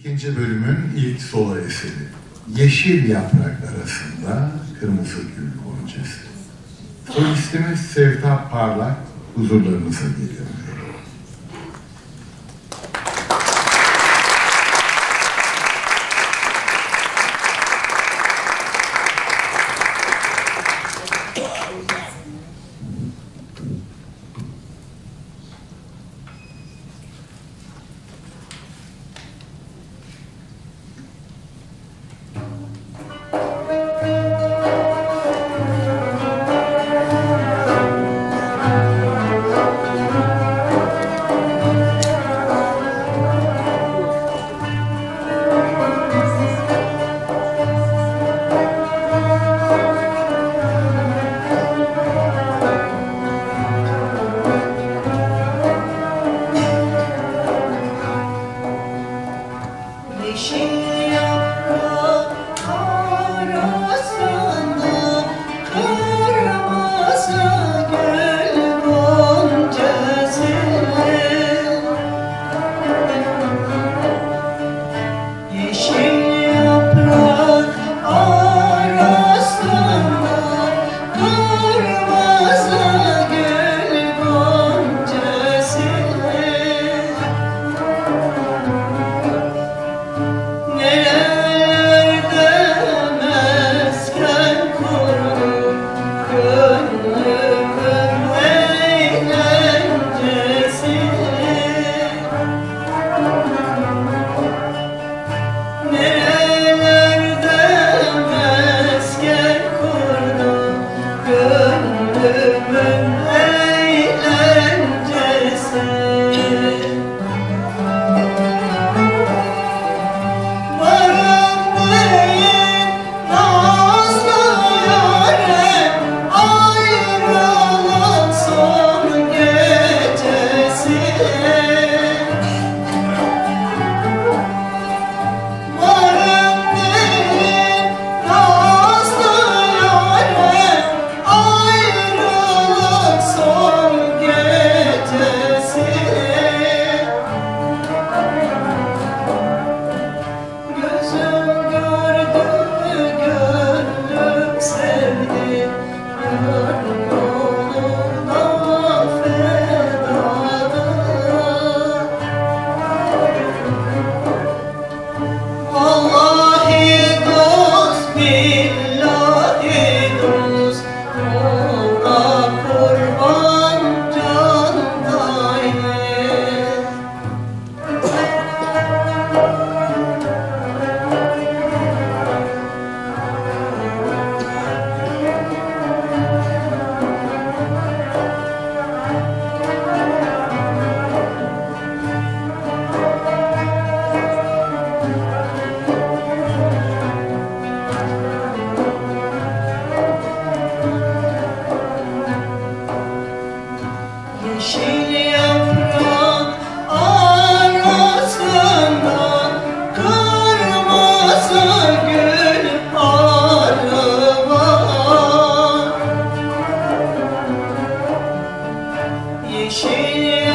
İkinci bölümün ilk solo eseri. Yeşil yaprak arasında kırmızı gül goncası. Solistimiz Sevtap Parlak huzurlarınıza geliyor. good. 谁